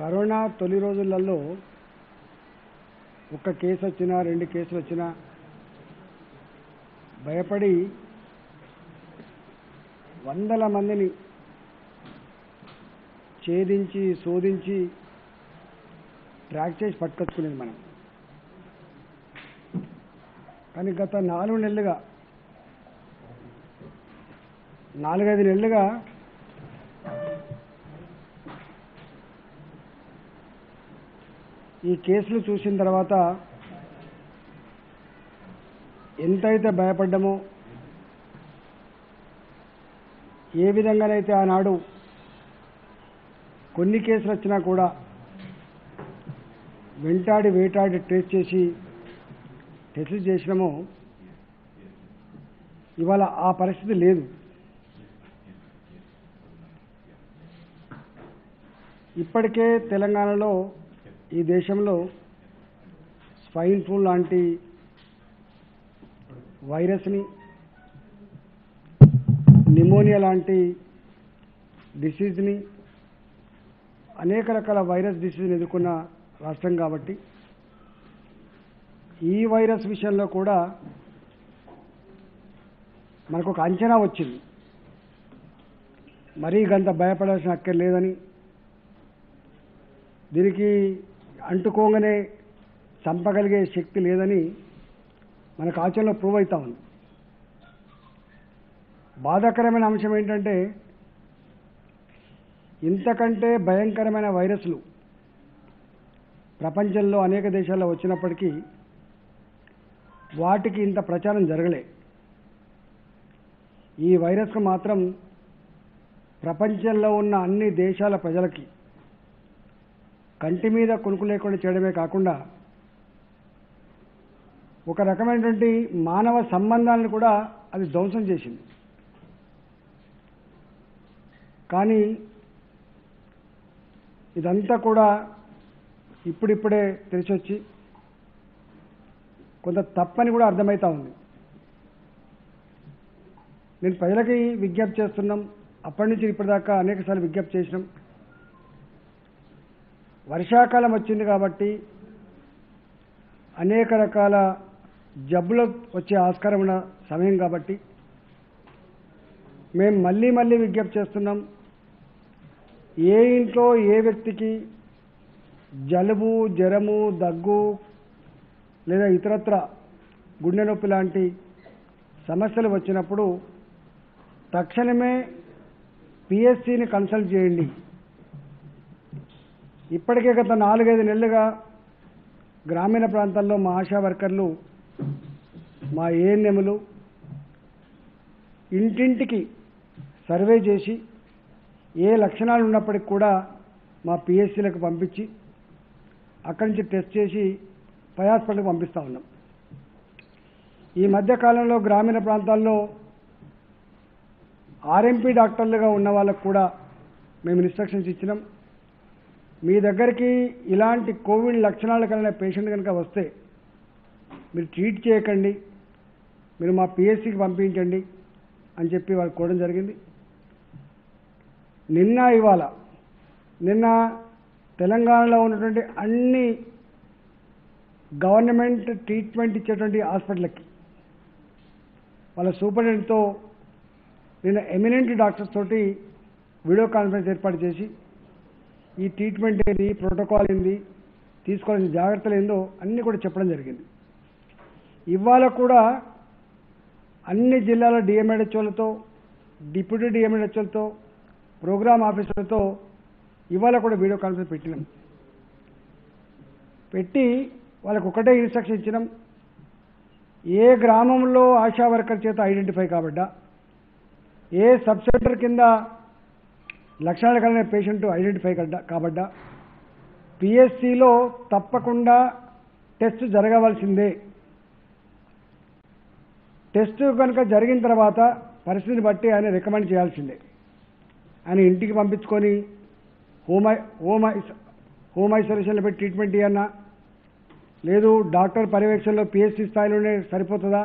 Corona తొలి రోజులలో ఒక కేసు వచ్చినా రెండు కేసులు వచ్చినా భయపడి వందల మందిని ఛేదించి శోధించి ట్రాక్ చేసి పట్టుకొచ్చుకునేది మనం. కానీ గత నాలుగు నెలలుగా నాలుగైదు నెలలుగా ఈ కేసులు చూసిన తర్వాత ఎంతైతే భయపడ్డామో ఏ విధంగానైతే ఆనాడు కొన్ని కేసులు వచ్చినా కూడా వెంటాడి వేటాడి ట్రేస్ చేసి టెస్టులు చేసినామో ఇవాళ ఆ పరిస్థితి లేదు. ఇప్పటికే తెలంగాణలో ఈ దేశంలో స్వైన్ ఫ్లూ లాంటి వైరస్ని నిమోనియా లాంటి డిసీజ్ని అనేక రకాల వైరస్ డిసీజ్ని ఎదుర్కొన్న రాష్ట్రం కాబట్టి ఈ వైరస్ విషయంలో కూడా మనకు ఒక అంచనా వచ్చింది. మరీ గంత భయపడాల్సిన అక్కర్లేదని దీనికి అంటుకోగానే చంపగలిగే శక్తి లేదని మనకు ఆచరణలో ప్రూవ్ అవుతా ఉంది. బాధాకరమైన అంశం ఏంటంటే ఇంతకంటే భయంకరమైన వైరస్లు ప్రపంచంలో అనేక దేశాల్లో వచ్చినప్పటికీ వాటికి ఇంత ప్రచారం జరగలే. ఈ వైరస్కు మాత్రం ప్రపంచంలో ఉన్న అన్ని దేశాల ప్రజలకి కంటి మీద కొనుక్కు లేకుండా చేయడమే కాకుండా ఒక రకమైనటువంటి మానవ సంబంధాలను కూడా అది ధ్వంసం చేసింది. కానీ ఇదంతా కూడా ఇప్పుడిప్పుడే తెలిసొచ్చి కొంత తప్పని కూడా అర్థమవుతా ఉంది. నేను ప్రజలకి విజ్ఞప్తి చేస్తున్నాం. అప్పటి నుంచి ఇప్పటిదాకా అనేకసార్లు విజ్ఞప్తి చేసినాం. వర్షాకాలం వచ్చింది కాబట్టి అనేక రకాల జబ్బులు వచ్చే ఆస్కారం ఉన్న సమయం కాబట్టి మేము మళ్ళీ మళ్ళీ విజ్ఞప్తి చేస్తున్నాం ఏ ఇంట్లో ఏ వ్యక్తికి జలుబు జ్వరము దగ్గు లేదా ఇతరత్ర గుండె నొప్పి లాంటి సమస్యలు వచ్చినప్పుడు తక్షణమే పిఎస్సిని కన్సల్ట్ చేయండి. ఇప్పటికే గత నాలుగైదు నెలలుగా గ్రామీణ ప్రాంతాల్లో మా ఆశా వర్కర్లు మా ఏఎన్ఎంలు ఇంటింటికి సర్వే చేసి ఏ లక్షణాలు ఉన్నప్పటికి కూడా మా పిఎస్సీలకు పంపించి అక్కడి నుంచి టెస్ట్ చేసి పై హాస్పిటల్కి పంపిస్తూ ఉన్నాం. ఈ మధ్య కాలంలో గ్రామీణ ప్రాంతాల్లో ఆర్ఎంపీ డాక్టర్లుగా ఉన్న వాళ్ళకు కూడా మేము ఇన్స్ట్రక్షన్స్ ఇచ్చినాం. మీ దగ్గరికి ఇలాంటి కోవిడ్ లక్షణాలు కలిగిన పేషెంట్ కనుక వస్తే మీరు ట్రీట్ చేయకండి. మీరు మా పిఎస్సికి పంపించండి అని చెప్పి వాళ్ళు కోవడం జరిగింది. నిన్న ఇవాళ నిన్న తెలంగాణలో ఉన్నటువంటి అన్ని గవర్నమెంట్ ట్రీట్మెంట్ ఇచ్చేటువంటి హాస్పిటల్కి వాళ్ళ సూపరింటెండెంట్తో నిన్న ఎమినెంట్ డాక్టర్స్ తోటి వీడియో కాన్ఫరెన్స్ ఏర్పాటు చేసి ఈ ట్రీట్మెంట్ ఏంది ప్రోటోకాల్ ఏంది తీసుకోవాల్సిన జాగ్రత్తలు ఏందో అన్నీ కూడా చెప్పడం జరిగింది. ఇవాళ కూడా అన్ని జిల్లాల డిఎంఎడ్హెచ్ఓలతో డిప్యూటీ డిఎంఎడ్హెచ్ఓలతో ప్రోగ్రామ్ ఆఫీసర్లతో ఇవాళ కూడా వీడియో కాన్ఫరెన్స్ పెట్టినాం. పెట్టి వాళ్ళకు ఒకటే ఇన్స్ట్రక్షన్ ఇచ్చినాం. ఏ గ్రామంలో ఆశా వర్కర్ చేత ఐడెంటిఫై కాబడ్డా ఏ సబ్ సెంటర్ కింద లక్షణాలు కలిగిన పేషెంట్ ఐడెంటిఫై కాబడ్డా. పిఎస్సిలో తప్పకుండా టెస్ట్ జరగవలసిందే. టెస్ట్ కనుక జరిగిన తర్వాత పరిస్థితిని బట్టి ఆయన రికమెండ్ చేయాల్సిందే. ఆయన ఇంటికి పంపించుకొని హోమ్ హోమ్ హోమ్ ఐసోలేషన్లో పెట్టి ట్రీట్మెంట్ ఇవ్వన్నా లేదు డాక్టర్ పర్యవేక్షణలో పిఎస్సి స్థాయిలోనే సరిపోతుందా?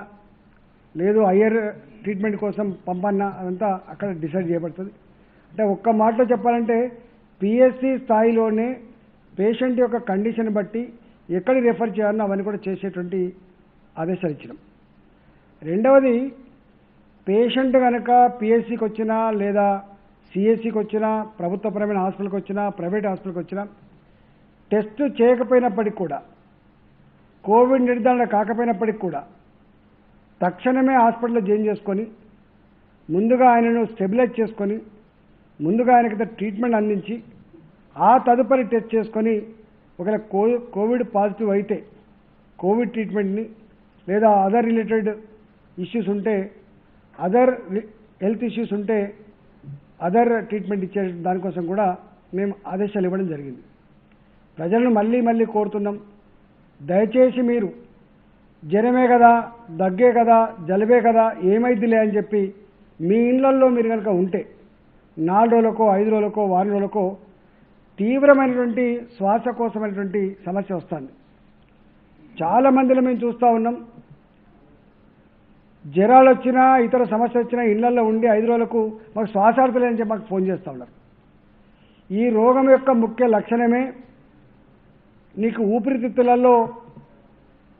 లేదు హయ్యర్ ట్రీట్మెంట్ కోసం పంపన్నా? అదంతా అక్కడ డిసైడ్ చేయబడుతుంది. అంటే ఒక్క మాటలో చెప్పాలంటే పిఎస్సి స్థాయిలోనే పేషెంట్ యొక్క కండిషన్ బట్టి ఎక్కడ రెఫర్ చేయాలనో అవన్నీ కూడా చేసేటువంటి ఆదేశాలు ఇచ్చినాం. రెండవది పేషెంట్ కనుక పిఎస్సికి వచ్చినా లేదా సిఎస్సికి వచ్చినా ప్రభుత్వపరమైన హాస్పిటల్కి వచ్చినా ప్రైవేట్ హాస్పిటల్కి వచ్చినా టెస్ట్ చేయకపోయినప్పటికి కూడా కోవిడ్ నిర్ధారణ కాకపోయినప్పటికి కూడా తక్షణమే హాస్పిటల్లో జాయిన్ చేసుకొని ముందుగా ఆయనను స్టెబిలైజ్ చేసుకొని ముందుగా ఆయనకి ట్రీట్మెంట్ అందించి ఆ తదుపరి టెస్ట్ చేసుకొని ఒకవేళ కోవిడ్ పాజిటివ్ అయితే కోవిడ్ ట్రీట్మెంట్ని లేదా అదర్ రిలేటెడ్ ఇష్యూస్ ఉంటే అదర్ హెల్త్ ఇష్యూస్ ఉంటే అదర్ ట్రీట్మెంట్ ఇచ్చే దానికోసం కూడా మేము ఆదేశాలు ఇవ్వడం జరిగింది. ప్రజలను మళ్ళీ మళ్ళీ కోరుతున్నాం దయచేసి మీరు జ్వరమే కదా దగ్గే కదా జలబే కదా ఏమైద్దిలే అని చెప్పి మీ ఇళ్ళల్లో మీరు కనుక ఉంటే నాలుగు రోజులకో ఐదు రోజులకో వారం రోజులకో తీవ్రమైనటువంటి శ్వాసకోశమైనటువంటి సమస్య వస్తుంది. చాలా మందిలో మేము చూస్తూ ఉన్నాం. జ్వరాలు వచ్చినా ఇతర సమస్య వచ్చినా ఇళ్ళలో ఉండి ఐదు రోజులకు మాకు శ్వాసార్థలేని చెప్పి మాకు ఫోన్ చేస్తూ ఉన్నారు. ఈ రోగం యొక్క ముఖ్య లక్షణమే నీకు ఊపిరితిత్తులలో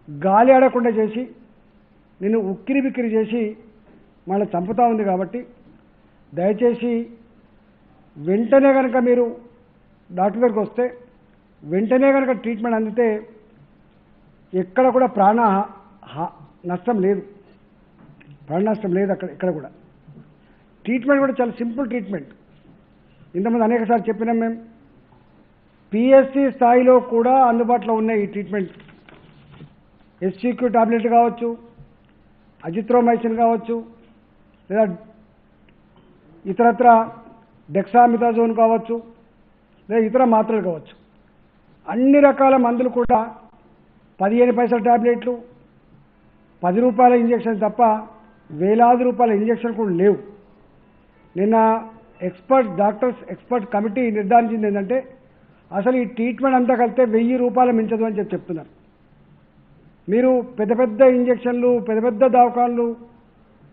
గాలి ఆడకుండా చేసి నిన్ను ఉక్కిరి బిక్కిరి చేసి మళ్ళీ చంపుతా ఉంది కాబట్టి దయచేసి వెంటనే కనుక మీరు డాక్టర్ దగ్గరికి వస్తే వెంటనే కనుక ట్రీట్మెంట్ అందితే ఎక్కడ కూడా ప్రాణ నష్టం లేదు. ప్రాణ నష్టం లేదు అక్కడ ఇక్కడ కూడా. ట్రీట్మెంట్ కూడా చాలా సింపుల్ ట్రీట్మెంట్. ఇంతకుముందు అనేకసార్లు చెప్పినాం మేము. పిఎస్సి స్థాయిలో కూడా అందుబాటులో ఉన్నాయి ఈ ట్రీట్మెంట్. ఎస్సీక్యూ టాబ్లెట్ కావచ్చు అజిత్రోమైసిన్ కావచ్చు లేదా ఇతరత్ర డెక్సామిథాజోన్ కావచ్చు లేదా ఇతర మాత్రలు కావచ్చు. అన్ని రకాల మందులు కూడా పదిహేను పైసల ట్యాబ్లెట్లు పది రూపాయల ఇంజెక్షన్ తప్ప వేలాది రూపాయల ఇంజెక్షన్ కూడా లేవు. నిన్న ఎక్స్పర్ట్ డాక్టర్స్ ఎక్స్పర్ట్ కమిటీ నిర్ధారించింది ఏంటంటే అసలు ఈ ట్రీట్మెంట్ అంతా కలిస్తే వెయ్యి రూపాయలు మించదు అని చెప్పి చెప్తున్నారు. మీరు పెద్ద పెద్ద ఇంజెక్షన్లు పెద్ద పెద్ద దవాఖాన్లు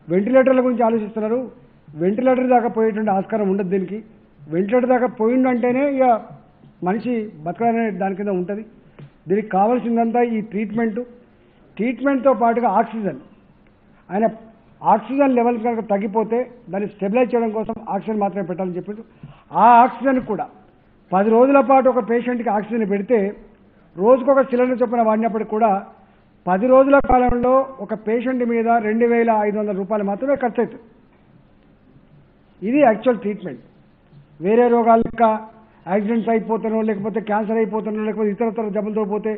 వెంటిలేటర్ల గురించి ఆలోచిస్తున్నారు. వెంటిలేటర్ దాకా పోయేటువంటి ఆస్కారం ఉండదు దీనికి. వెంటిలేటర్ దాకా పోయిందంటేనే ఇక మనిషి బతకడనే దాని కింద ఉంటుంది. దీనికి కావాల్సిందంతా ఈ ట్రీట్మెంటు. ట్రీట్మెంట్తో పాటుగా ఆక్సిజన్. ఆయన ఆక్సిజన్ లెవెల్ కనుక తగ్గిపోతే దాన్ని స్టెబిలైజ్ చేయడం కోసం ఆక్సిజన్ మాత్రమే పెట్టాలని చెప్పారు ఆ ఆక్సిజన్ కూడా పది రోజుల పాటు ఒక పేషెంట్కి ఆక్సిజన్ పెడితే రోజుకొక సిలిండర్ చొప్పున వాడినప్పటికి కూడా పది రోజుల కాలంలో ఒక పేషెంట్ మీద రెండు వేల ఐదు వందల రూపాయలు మాత్రమే ఖర్చు అవుతుంది ఇది యాక్చువల్ ట్రీట్మెంట్ వేరే రోగాలు లెక్క యాక్సిడెంట్స్ అయిపోతానో లేకపోతే క్యాన్సర్ అయిపోతానో లేకపోతే ఇతరతర జబ్బులతో పోతే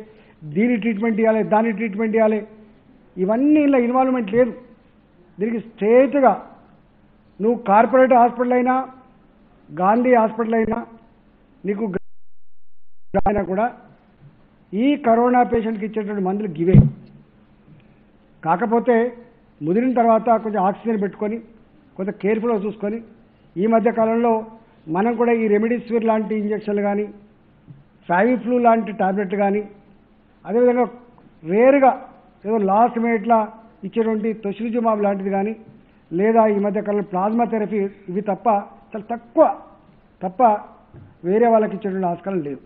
దీని ట్రీట్మెంట్ ఇవ్వాలి దాని ట్రీట్మెంట్ ఇవ్వాలి ఇవన్నీ ఇలా ఇన్వాల్వ్మెంట్ లేదు. దీనికి స్ట్రేట్గా నువ్వు కార్పొరేట్ హాస్పిటల్ అయినా గాంధీ హాస్పిటల్ అయినా నీకు అయినా కూడా ఈ కరోనా పేషెంట్కి ఇచ్చేటువంటి మందులు గివే. కాకపోతే ముదిరిన తర్వాత కొంచెం ఆక్సిజన్ పెట్టుకొని కొంత కేర్ఫుల్గా చూసుకొని ఈ మధ్య కాలంలో మనం కూడా ఈ రెమిడిసివిర్ లాంటి ఇంజక్షన్లు కానీ ఫ్యావిఫ్లూ లాంటి టాబ్లెట్ కానీ అదేవిధంగా రేరుగా ఏదో లాస్ట్ మినిట్లా ఇచ్చేటువంటి తొసిలిజుమాబ్ లాంటిది కానీ లేదా ఈ మధ్య కాలంలో ప్లాస్మా థెరపీ ఇవి తప్ప చాలా తక్కువ తప్ప వేరే వాళ్ళకి ఇచ్చేటువంటి ఆస్కారం లేదు.